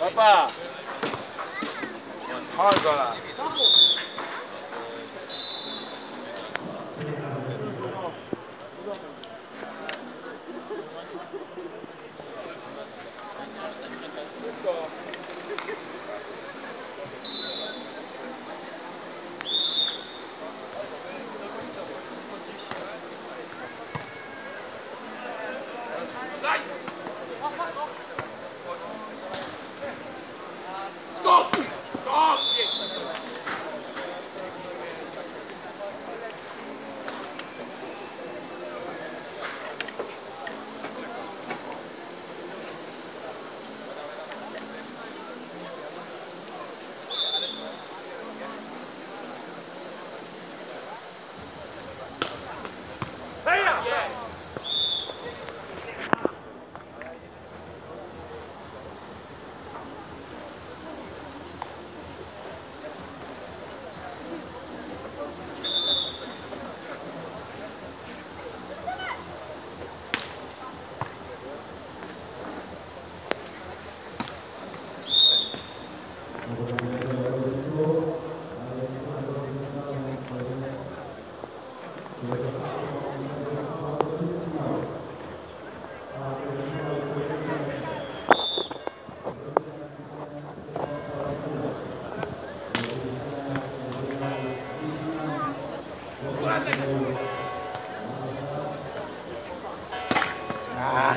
Papa! à.